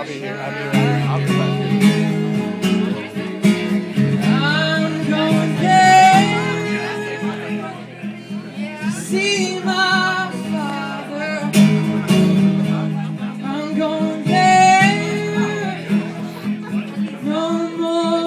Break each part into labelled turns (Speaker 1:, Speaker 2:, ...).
Speaker 1: I'll be here. I'll be right. I'll be back
Speaker 2: here. See my father. I'm going there. No more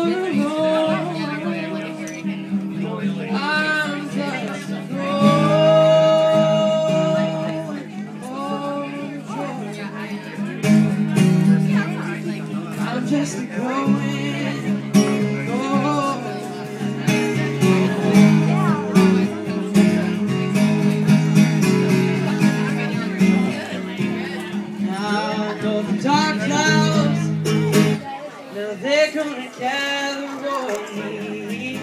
Speaker 2: Now they're gonna gather on me.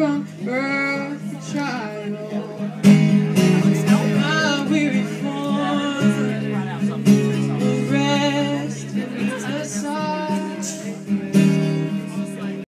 Speaker 2: from birth to child.